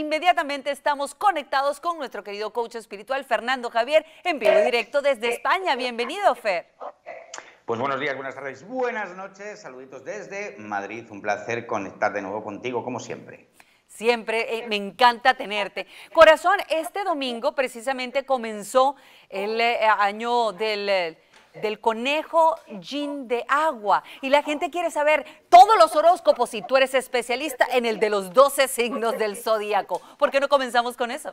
inmediatamente estamos conectados con nuestro querido coach espiritual Fernando Javier en vivo directo desde España. Bienvenido, Fer. Pues buenos días, buenas tardes, buenas noches, saluditos desde Madrid. Un placer conectar de nuevo contigo, como siempre. Siempre eh, me encanta tenerte. Corazón, este domingo precisamente comenzó el eh, año del, eh, del conejo Jin de agua y la gente quiere saber todos los horóscopos y tú eres especialista en el de los 12 signos del zodíaco. ¿Por qué no comenzamos con eso?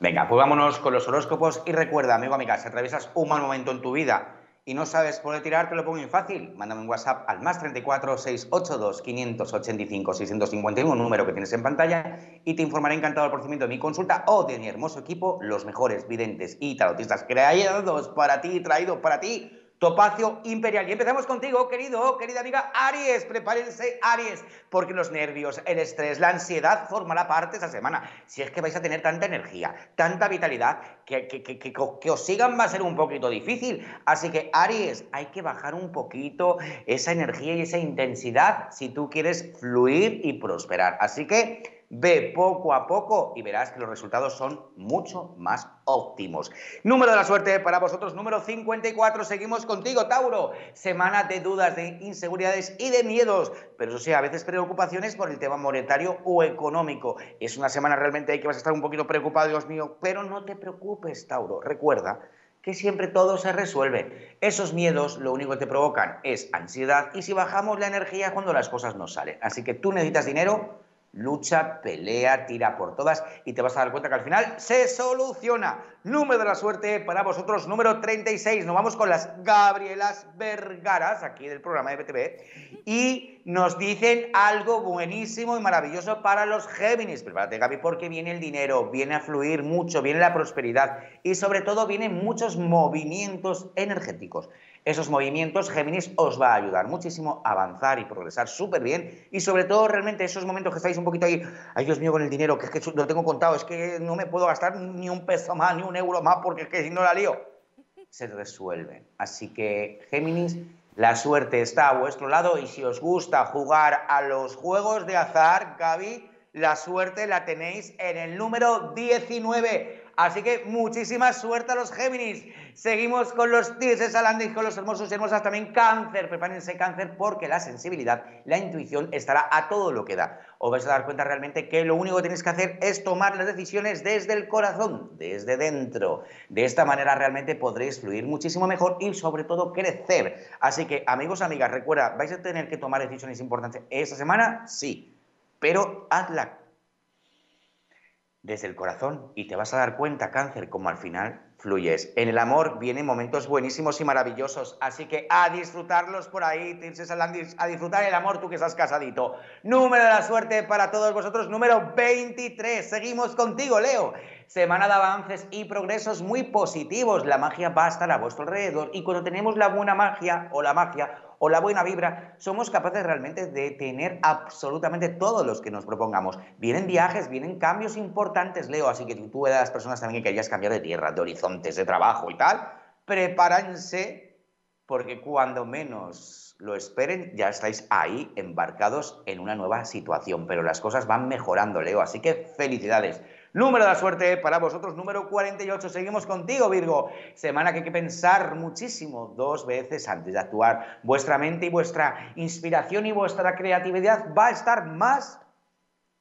Venga, pues vámonos con los horóscopos y recuerda, amigo, amiga, si atravesas un mal momento en tu vida y no sabes por dónde tirar, te lo pongo muy fácil. Mándame un WhatsApp al más 34 682 585 651, número que tienes en pantalla, y te informaré encantado del procedimiento de mi consulta o de mi hermoso equipo, los mejores videntes y tarotistas creados para ti, traído para ti Topacio Imperial. Y empezamos contigo, querido, querida amiga Aries. Prepárense, Aries, porque los nervios, el estrés, la ansiedad formará parte esa semana. Si es que vais a tener tanta energía, tanta vitalidad, que, que, que, os sigan va a ser un poquito difícil. Así que, Aries, hay que bajar un poquito esa energía y esa intensidad si tú quieres fluir y prosperar. Así que Ve poco a poco y verás que los resultados son mucho más óptimos. Número de la suerte para vosotros, número 54. Seguimos contigo, Tauro. Semana de dudas, de inseguridades y de miedos, pero eso sí, a veces preocupaciones por el tema monetario o económico. Es una semana realmente ahí que vas a estar un poquito preocupado, Dios mío, pero no te preocupes, Tauro. Recuerda que siempre todo se resuelve. Esos miedos lo único que te provocan es ansiedad y si bajamos la energía cuando las cosas no salen. Así que tú necesitas dinero lucha, pelea, tira por todas y te vas a dar cuenta que al final se soluciona. Número de la suerte para vosotros, número 36. Nos vamos con las Gabrielas Vergaras, aquí del programa de BTV, y nos dicen algo buenísimo y maravilloso para los Géminis. Prepárate, Gaby, porque viene el dinero, viene a fluir mucho, viene la prosperidad y sobre todo vienen muchos movimientos energéticos esos movimientos, Géminis os va a ayudar muchísimo a avanzar y progresar súper bien. Y sobre todo, realmente, esos momentos que estáis un poquito ahí, ay Dios mío, con el dinero, que es que lo tengo contado, es que no me puedo gastar ni un peso más, ni un euro más, porque es que si no la lío, se resuelven. Así que, Géminis, la suerte está a vuestro lado y si os gusta jugar a los juegos de azar, Gaby, la suerte la tenéis en el número 19. Así que muchísima suerte a los Géminis. Seguimos con los Tigres Alandis, con los hermosos y hermosas también cáncer. Prepárense cáncer porque la sensibilidad, la intuición estará a todo lo que da. Os vais a dar cuenta realmente que lo único que tenéis que hacer es tomar las decisiones desde el corazón, desde dentro. De esta manera realmente podréis fluir muchísimo mejor y sobre todo crecer. Así que amigos, amigas, recuerda, vais a tener que tomar decisiones importantes esta semana, sí, pero hazla desde el corazón y te vas a dar cuenta, cáncer, como al final fluyes. En el amor vienen momentos buenísimos y maravillosos, así que a disfrutarlos por ahí, a disfrutar el amor tú que estás casadito. Número de la suerte para todos vosotros, número 23. Seguimos contigo, Leo. Semana de avances y progresos muy positivos. La magia va a estar a vuestro alrededor y cuando tenemos la buena magia o la magia o la buena vibra, somos capaces realmente de tener absolutamente todos los que nos propongamos. Vienen viajes, vienen cambios importantes, Leo, así que tú eres de las personas también que querías cambiar de tierra, de horizontes, de trabajo y tal, prepárense porque cuando menos lo esperen, ya estáis ahí embarcados en una nueva situación, pero las cosas van mejorando, Leo, así que felicidades. Número de la suerte para vosotros, número 48. Seguimos contigo, Virgo. Semana que hay que pensar muchísimo dos veces antes de actuar. Vuestra mente y vuestra inspiración y vuestra creatividad va a estar más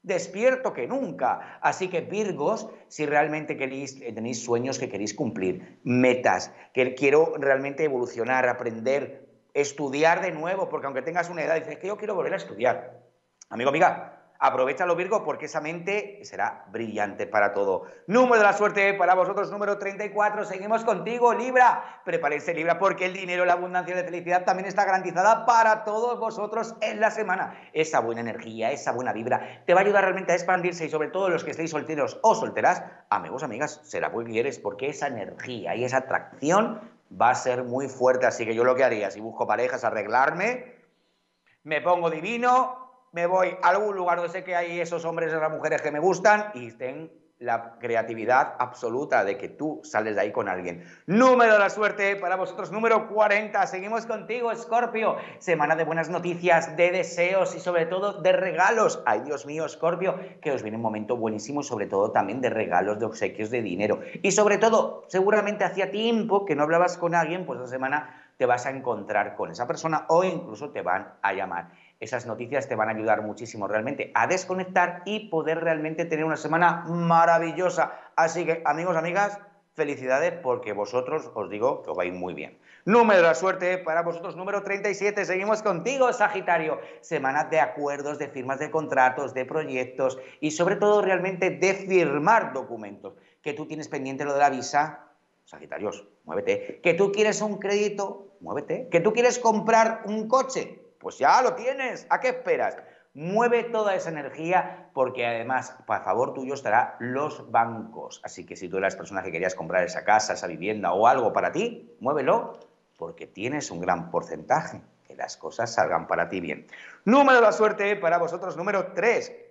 despierto que nunca. Así que Virgos, si realmente queréis, tenéis sueños que queréis cumplir, metas, que quiero realmente evolucionar, aprender, estudiar de nuevo, porque aunque tengas una edad, dices que yo quiero volver a estudiar. Amigo, amiga, Aprovechalo, Virgo, porque esa mente será brillante para todo. Número de la suerte para vosotros, número 34. Seguimos contigo, Libra. Prepárense, Libra, porque el dinero, la abundancia y la felicidad también está garantizada para todos vosotros en la semana. Esa buena energía, esa buena vibra, te va a ayudar realmente a expandirse y sobre todo los que estéis solteros o solteras, amigos, amigas, será muy quieres, porque esa energía y esa atracción va a ser muy fuerte. Así que yo lo que haría, si busco parejas, arreglarme, me pongo divino, me voy a algún lugar donde sé que hay esos hombres y esas mujeres que me gustan y estén la creatividad absoluta de que tú sales de ahí con alguien. Número de la suerte para vosotros, número 40. Seguimos contigo, Scorpio. Semana de buenas noticias, de deseos y sobre todo de regalos. Ay, Dios mío, Scorpio, que os viene un momento buenísimo, sobre todo también de regalos, de obsequios, de dinero. Y sobre todo, seguramente hacía tiempo que no hablabas con alguien, pues esta semana te vas a encontrar con esa persona o incluso te van a llamar esas noticias te van a ayudar muchísimo realmente a desconectar y poder realmente tener una semana maravillosa. Así que, amigos, amigas, felicidades porque vosotros os digo que os va a ir muy bien. Número de la suerte para vosotros, número 37. Seguimos contigo, Sagitario. Semana de acuerdos, de firmas de contratos, de proyectos y sobre todo realmente de firmar documentos. Que tú tienes pendiente lo de la visa, Sagitarios, muévete. Que tú quieres un crédito, muévete. Que tú quieres comprar un coche, pues ya lo tienes. ¿A qué esperas? Mueve toda esa energía porque además, a favor tuyo estará los bancos. Así que si tú eres la persona que querías comprar esa casa, esa vivienda o algo para ti, muévelo porque tienes un gran porcentaje que las cosas salgan para ti bien. Número de la suerte para vosotros, número 3.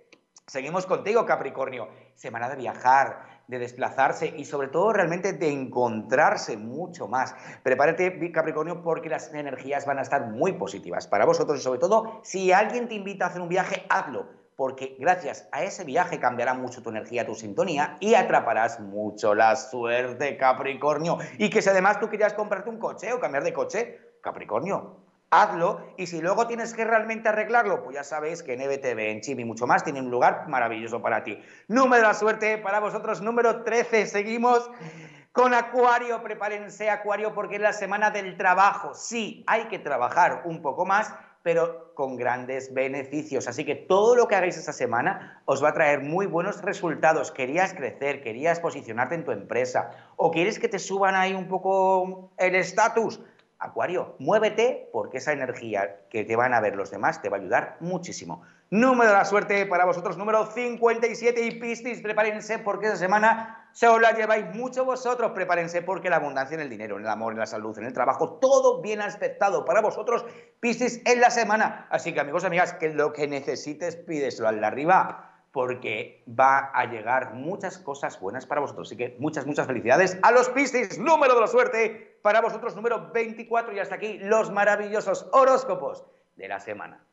Seguimos contigo, Capricornio. Semana de viajar, de desplazarse y sobre todo realmente de encontrarse mucho más. Prepárate, Capricornio, porque las energías van a estar muy positivas para vosotros y sobre todo si alguien te invita a hacer un viaje, hazlo. Porque gracias a ese viaje cambiará mucho tu energía, tu sintonía y atraparás mucho la suerte, Capricornio. Y que si además tú querías comprarte un coche o cambiar de coche, Capricornio, hazlo y si luego tienes que realmente arreglarlo, pues ya sabéis que en EBTV, en Chim y mucho más tiene un lugar maravilloso para ti. Número de la suerte para vosotros, número 13. Seguimos con Acuario. Prepárense, Acuario, porque es la semana del trabajo. Sí, hay que trabajar un poco más, pero con grandes beneficios. Así que todo lo que hagáis esta semana os va a traer muy buenos resultados. Querías crecer, querías posicionarte en tu empresa o quieres que te suban ahí un poco el estatus Acuario, muévete porque esa energía que te van a ver los demás te va a ayudar muchísimo. Número de la suerte para vosotros, número 57 y Piscis, prepárense porque esta semana se os la lleváis mucho vosotros, prepárense porque la abundancia en el dinero, en el amor, en la salud, en el trabajo, todo bien aspectado para vosotros, Piscis, en la semana. Así que amigos, amigas, que lo que necesites pídeslo al arriba porque va a llegar muchas cosas buenas para vosotros. Así que muchas, muchas felicidades a los Piscis, número de la suerte para vosotros, número 24. Y hasta aquí los maravillosos horóscopos de la semana.